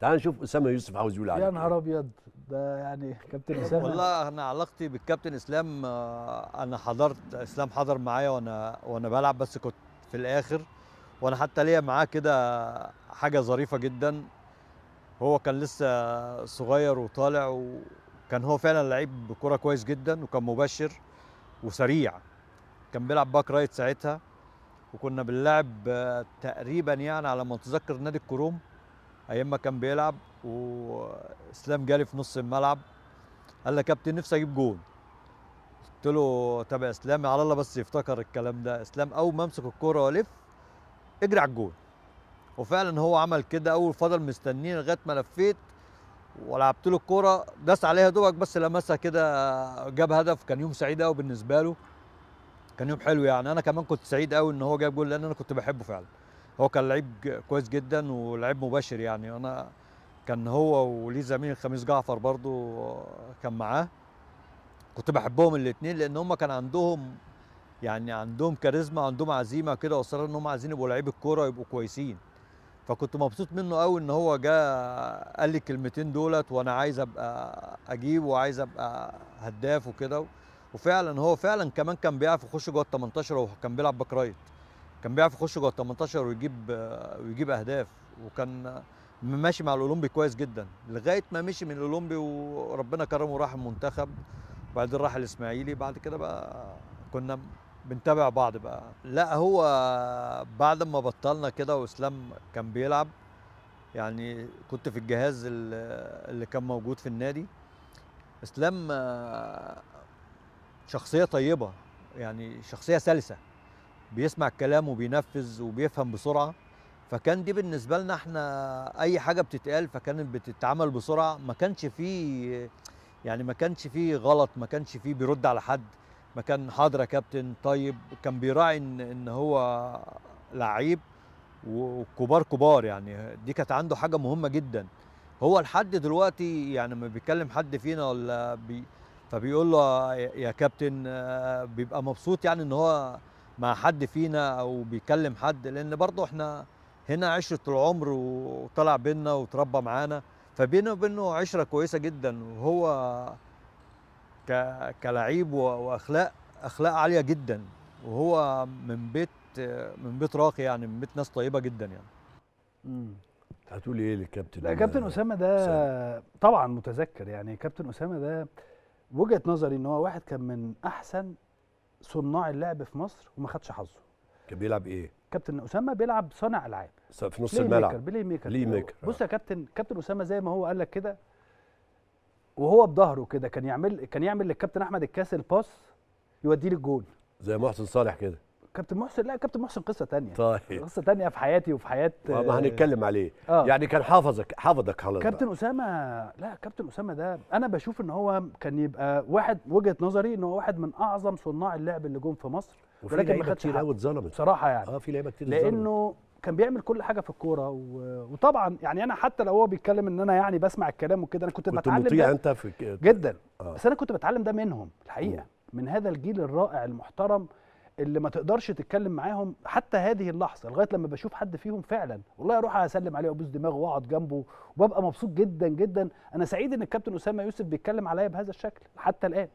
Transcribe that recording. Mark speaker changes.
Speaker 1: تعال نشوف أسامة يوسف عاوز يقول عليك.
Speaker 2: يا. نهار أبيض. ده يعني كابتن اسامه
Speaker 3: والله أنا علاقتي بالكابتن إسلام آه، أنا حضرت إسلام حضر معايا وأنا وأنا بلعب بس كنت في الآخر. وأنا حتى ليا معاه كده حاجة ظريفة جدا. هو كان لسه صغير وطالع وكان هو فعلا لعيب كوره كويس جدا وكان مبشر وسريع. كان بيلعب back right ساعتها. وكنا بنلعب آه، تقريبا يعني على ما أتذكر نادي الكروم. أيام ما كان بيلعب وإسلام جالي في نص الملعب قال لي كابتن نفسي أجيب جون. قلت له يا اسلام على الله بس يفتكر الكلام ده. إسلام أول ما امسك الكورة والف اجري على الجون. وفعلا هو عمل كده أول فضل مستنيني لغاية ما لفيت ولعبت له الكورة داس عليها دوبك بس لمسها كده جاب هدف. كان يوم سعيد قوي بالنسبة له. كان يوم حلو يعني. أنا كمان كنت سعيد قوي إن هو جاب جول لأن أنا كنت بحبه فعلا. هو كان لعيب كويس جدا ولعيب مبشر يعني. أنا كان هو وليه زميل خميس جعفر برضو كان معاه. كنت بحبهم الاثنين لأن هم كان عندهم يعني عندهم كاريزما عندهم عزيمة كده وإصرار إن هم عايزين يبقوا لعيبه كوره ويبقوا كويسين. فكنت مبسوط منه قوي إن هو جه قال لي الكلمتين دولت وأنا عايز أبقى أجيب وعايز أبقى هداف وكده. وفعلا هو فعلا كمان كان بيعرف يخش جوه ال 18 وكان بيلعب back right. كان بيعرف يخش جوه ال 18 ويجيب ويجيب أهداف وكان ماشي مع الأولمبي كويس جدا لغاية ما مشي من الأولمبي وربنا كرمه وراح المنتخب وبعدين راح الإسماعيلي بعد كده بقى كنا بنتابع بعض بقى. لا هو بعد ما بطلنا كده وإسلام كان بيلعب يعني كنت في الجهاز اللي كان موجود في النادي. إسلام شخصية طيبة يعني شخصية سلسة. بيسمع الكلام وبينفذ وبيفهم بسرعة. فكان دي بالنسبة لنا إحنا أي حاجة بتتقال فكانت بتتعمل بسرعة. ما كانش فيه يعني ما كانش فيه غلط ما كانش فيه بيرد على حد. ما كان حاضر يا كابتن. طيب كان بيراعي إن إن هو لعيب وكبار كبار يعني. دي كانت عنده حاجة مهمة جدا. هو لحد دلوقتي يعني لما بيكلم حد فينا ولا بي فبيقول له يا يا كابتن آه، بيبقى مبسوط يعني إن هو مع حد فينا أو بيكلم حد لأن برضه إحنا هنا عشرة العمر وطلع بينا وتربى معانا فبينه وبينه عشرة كويسة جدا وهو ك... كلعيب و... وأخلاق أخلاق عالية جدا وهو من بيت من بيت راقي يعني من بيت ناس طيبة جدا يعني
Speaker 2: مم.
Speaker 1: هتقول إيه للكابتن
Speaker 2: لا كابتن أسامة ده
Speaker 1: أسامة.
Speaker 2: طبعا متذكر يعني كابتن أسامة ده وجهة نظري إن هو واحد كان من أحسن صناع اللعب في مصر وما خدش حظه.
Speaker 1: كان بيلعب إيه؟
Speaker 2: كابتن أسامة بيلعب صانع ألعاب.
Speaker 1: في نص الملعب.
Speaker 2: playmaker
Speaker 1: playmaker،
Speaker 2: بص يا كابتن كابتن أسامة زي ما هو قال لك كده وهو بظهره كده كان يعمل كان يعمل للكابتن أحمد الكاس الباس يوديه للجول
Speaker 1: زي محسن صالح كده.
Speaker 2: كابتن محسن لا كابتن محسن قصة تانية
Speaker 1: طيب
Speaker 2: قصة تانية في حياتي وفي حياة
Speaker 1: ما هنتكلم عليه
Speaker 2: آه.
Speaker 1: يعني كان حافظك حافظك خلاص.
Speaker 2: كابتن أسامة لا كابتن أسامة ده أنا بشوف إن هو كان يبقى واحد وجهة نظري إن هو واحد من أعظم صناع اللعب اللي جم في مصر
Speaker 1: وفي
Speaker 2: ولكن ما خدش
Speaker 1: كتير. قوي اتظلمت
Speaker 2: بصراحة يعني
Speaker 1: آه في لعيبة كتير اتظلمت.
Speaker 2: لأنه كان بيعمل كل حاجة في الكورة و... وطبعا يعني أنا حتى لو هو بيتكلم إن أنا يعني بسمع الكلام وكده أنا كنت,
Speaker 1: كنت
Speaker 2: بتعلم
Speaker 1: مطيع
Speaker 2: ده
Speaker 1: أنت في
Speaker 2: جدا
Speaker 1: آه.
Speaker 2: بس أنا كنت بتعلم ده منهم الحقيقة من هذا الجيل الرائع المحترم اللي ما تقدرش تتكلم معاهم حتى هذه اللحظة لغاية لما بشوف حد فيهم فعلا والله أروح أسلم عليه وأبوس دماغه وأقعد جنبه وببقى مبسوط جدا جدا. أنا سعيد إن الكابتن أسامة يوسف بيتكلم عليا بهذا الشكل حتى الآن.